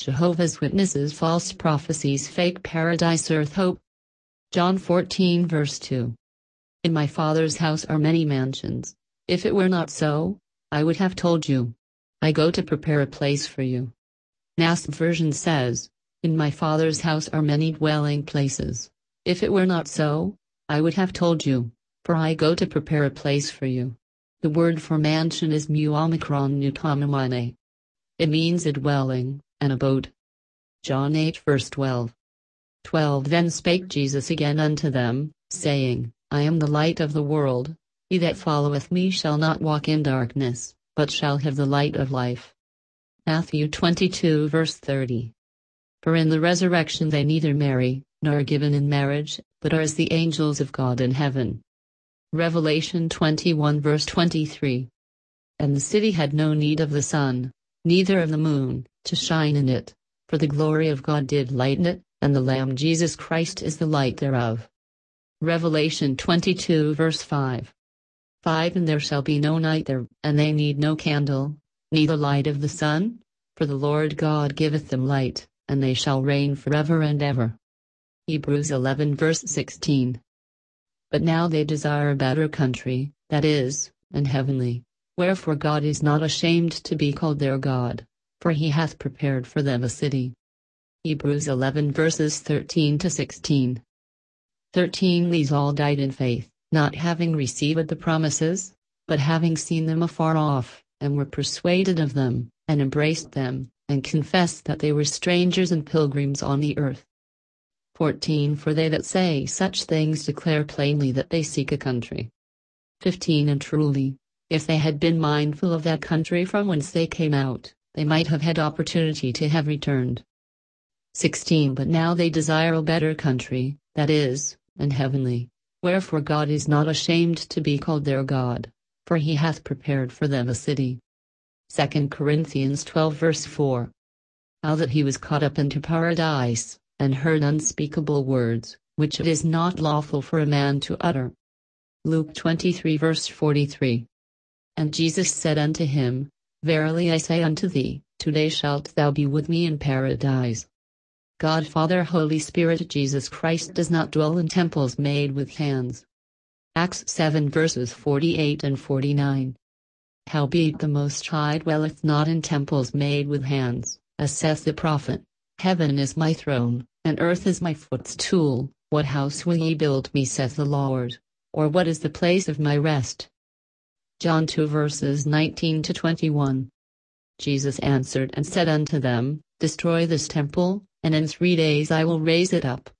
Jehovah's Witnesses false prophecies fake paradise earth hope. John 14 verse 2. In my Father's house are many mansions. If it were not so, I would have told you. I go to prepare a place for you. NAS version says, In my Father's house are many dwelling places. If it were not so, I would have told you, for I go to prepare a place for you. The word for mansion is mu omicron. It means a dwelling, an abode. John 8 verse 12. 12 Then spake Jesus again unto them, saying, I am the light of the world. He that followeth me shall not walk in darkness, but shall have the light of life. Matthew 22 verse 30. For in the resurrection they neither marry, nor are given in marriage, but are as the angels of God in heaven. Revelation 21 verse 23. And the city had no need of the sun, neither of the moon, to shine in it, for the glory of God did lighten it, and the Lamb Jesus Christ is the light thereof. Revelation 22 verse 5. 5 And there shall be no night there, and they need no candle, neither light of the sun, for the Lord God giveth them light, and they shall reign forever and ever. Hebrews 11 verse 16. But now they desire a better country, that is, an heavenly. Wherefore God is not ashamed to be called their God, for he hath prepared for them a city. Hebrews 11 verses 13 to 16. 13 These all died in faith, not having received the promises, but having seen them afar off, and were persuaded of them, and embraced them, and confessed that they were strangers and pilgrims on the earth. 14 For they that say such things declare plainly that they seek a country. 15 And truly, if they had been mindful of that country from whence they came out, they might have had opportunity to have returned. 16 But now they desire a better country, that is, and heavenly. Wherefore God is not ashamed to be called their God, for he hath prepared for them a city. 2 Corinthians 12 verse 4. How that he was caught up into paradise, and heard unspeakable words, which it is not lawful for a man to utter. Luke 23 verse 43. And Jesus said unto him, Verily I say unto thee, today shalt thou be with me in paradise. God Father Holy Spirit Jesus Christ does not dwell in temples made with hands. Acts 7 verses 48 and 49. Howbeit the Most High dwelleth not in temples made with hands, as saith the prophet, Heaven is my throne, and earth is my footstool, what house will ye build me saith the Lord, or what is the place of my rest? John 2 verses 19 to 21. Jesus answered and said unto them, Destroy this temple, and in three days I will raise it up.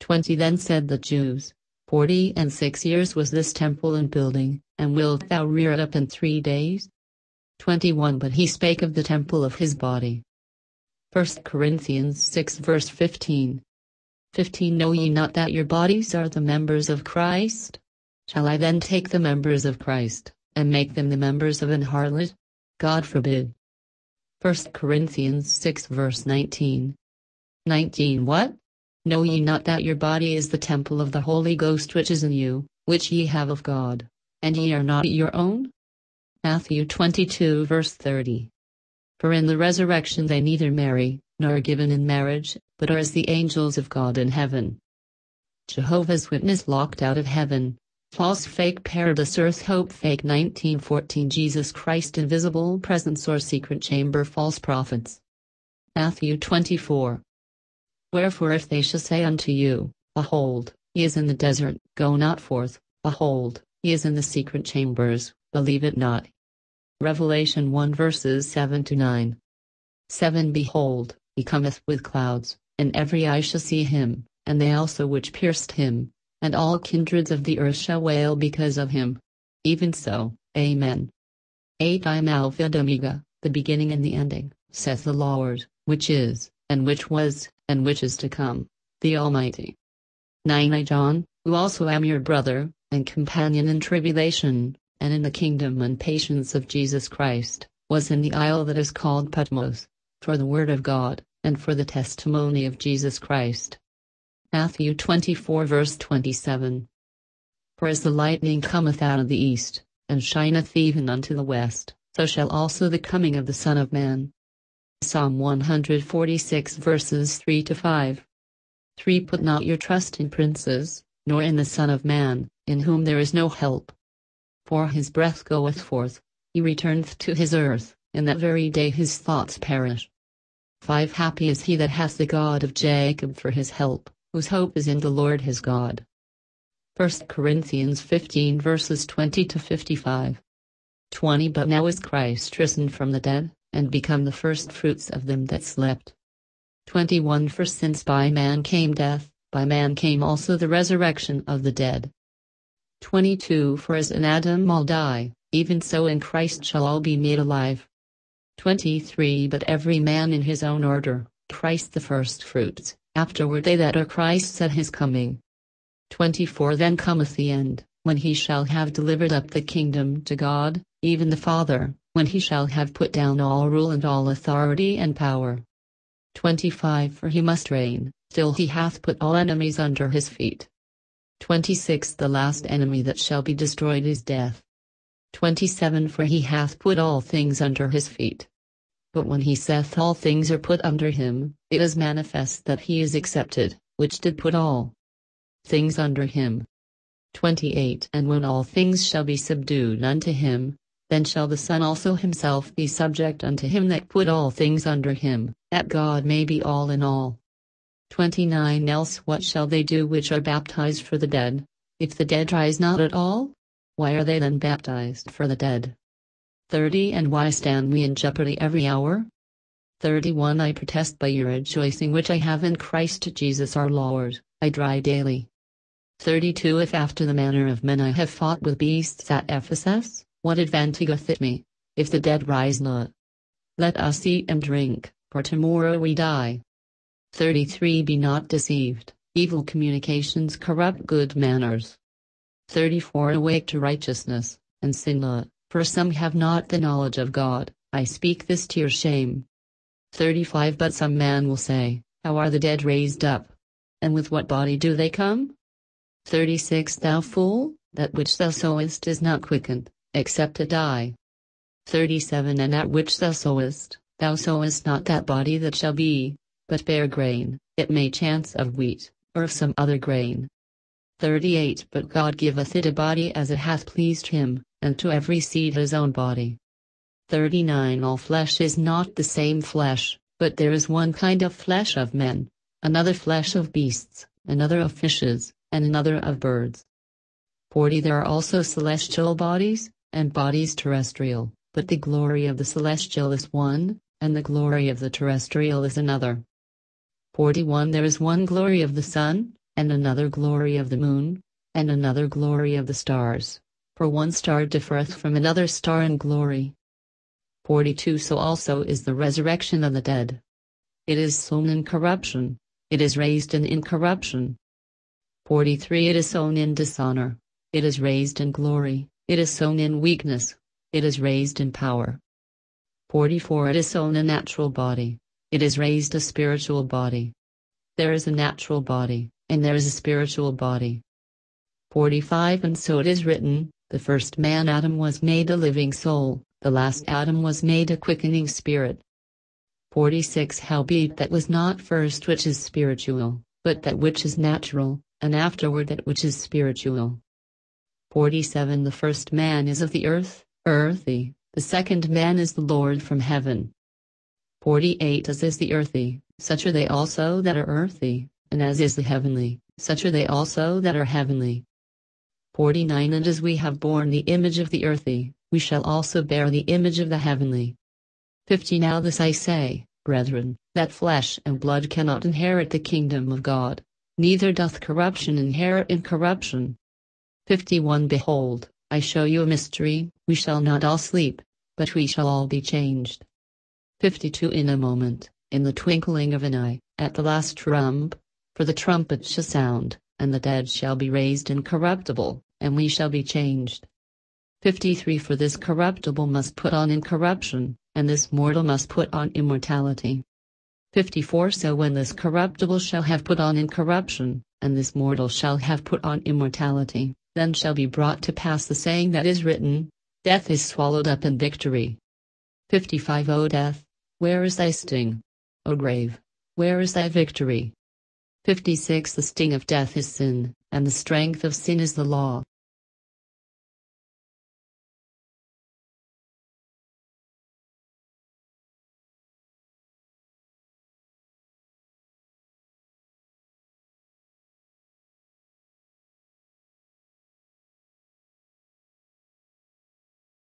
20 Then said the Jews, Forty and six years was this temple in building, and wilt thou rear it up in three days? 21 But he spake of the temple of his body. 1 Corinthians 6 verse 15. 15 Know ye not that your bodies are the members of Christ? Shall I then take the members of Christ, and make them the members of an harlot? God forbid. 1 Corinthians 6 verse 19. 19 What? Know ye not that your body is the temple of the Holy Ghost which is in you, which ye have of God, and ye are not your own? Matthew 22 verse 30. For in the resurrection they neither marry, nor are given in marriage, but are as the angels of God in heaven. Jehovah's Witness locked out of heaven. False fake paradise earth hope fake 1914 Jesus Christ invisible presence or secret chamber false prophets. Matthew 24 Wherefore if they shall say unto you, Behold, he is in the desert, go not forth, behold, he is in the secret chambers, believe it not. Revelation 1 verses 7 to 9. 7 Behold, he cometh with clouds, and every eye shall see him, and they also which pierced him, and all kindreds of the earth shall wail because of him. Even so, Amen. 8 I am Alpha and Omega, the beginning and the ending, saith the Lord, which is, and which was, and which is to come, the Almighty. 9 I John, who also am your brother, and companion in tribulation, and in the kingdom and patience of Jesus Christ, was in the isle that is called Patmos, for the word of God, and for the testimony of Jesus Christ. Matthew 24 verse 27. For as the lightning cometh out of the east, and shineth even unto the west, so shall also the coming of the Son of Man Psalm 146 verses 3 to 5. 3. Put not your trust in princes, nor in the Son of Man, in whom there is no help. For his breath goeth forth, he returneth to his earth, and that very day his thoughts perish. 5. Happy is he that hath the God of Jacob for his help, whose hope is in the Lord his God. 1 Corinthians 15 verses 20 to 55. 20 But now is Christ risen from the dead, and become the firstfruits of them that slept. 21 For since by man came death, by man came also the resurrection of the dead. 22 For as in Adam all die, even so in Christ shall all be made alive. 23 But every man in his own order, Christ the firstfruits, afterward they that are Christ's at his coming. 24 Then cometh the end, when he shall have delivered up the kingdom to God, even the Father, when he shall have put down all rule and all authority and power. 25 For he must reign, till he hath put all enemies under his feet. 26 The last enemy that shall be destroyed is death. 27 For he hath put all things under his feet. But when he saith all things are put under him, it is manifest that he is accepted, which did put all things under him. 28 And when all things shall be subdued unto him, then shall the Son also himself be subject unto him that put all things under him, that God may be all in all. 29 Else what shall they do which are baptized for the dead, if the dead rise not at all? Why are they then baptized for the dead? 30 And why stand we in jeopardy every hour? 31 I protest by your rejoicing which I have in Christ Jesus our Lord, I dry daily. 32 If after the manner of men I have fought with beasts at Ephesus, what advantage advantageth it me, if the dead rise not? Let us eat and drink, for tomorrow we die. 33 Be not deceived, evil communications corrupt good manners. 34 Awake to righteousness, and sin not, for some have not the knowledge of God, I speak this to your shame. 35 But some man will say, How are the dead raised up? And with what body do they come? 36 Thou fool, that which thou sowest is not quickened, except to die. 37 And at which thou sowest, thou sowest not that body that shall be, but bare grain, it may chance of wheat, or of some other grain. 38 But God giveth it a body as it hath pleased him, and to every seed his own body. 39 All flesh is not the same flesh, but there is one kind of flesh of men, another flesh of beasts, another of fishes, and another of birds. 40 There are also celestial bodies, and bodies terrestrial, but the glory of the celestial is one, and the glory of the terrestrial is another. 41 There is one glory of the sun, and another glory of the moon, and another glory of the stars, for one star differeth from another star in glory. 42 So also is the resurrection of the dead. It is sown in corruption, it is raised in incorruption. 43 It is sown in dishonor, it is raised in glory, it is sown in weakness, it is raised in power. 44 It is sown a natural body, it is raised a spiritual body. There is a natural body, and there is a spiritual body. 45 And so it is written, the first man Adam was made a living soul, the last Adam was made a quickening spirit. 46 Howbeit that was not first which is spiritual, but that which is natural, and afterward that which is spiritual. 47 The first man is of the earth, earthy, the second man is the Lord from heaven. 48 As is the earthy, such are they also that are earthy, and as is the heavenly, such are they also that are heavenly. 49 And as we have borne the image of the earthy, we shall also bear the image of the heavenly. 50 Now this I say, brethren, that flesh and blood cannot inherit the kingdom of God, neither doth corruption inherit incorruption. 51 Behold, I show you a mystery, we shall not all sleep, but we shall all be changed. 52 In a moment, in the twinkling of an eye, at the last trump, for the trumpet shall sound, and the dead shall be raised incorruptible, and we shall be changed. 53 For this corruptible must put on incorruption, and this mortal must put on immortality. 54 So when this corruptible shall have put on incorruption, and this mortal shall have put on immortality, then shall be brought to pass the saying that is written, Death is swallowed up in victory. 55 O death, Where is thy sting? O grave, where is thy victory? 56 The sting of death is sin, and the strength of sin is the law.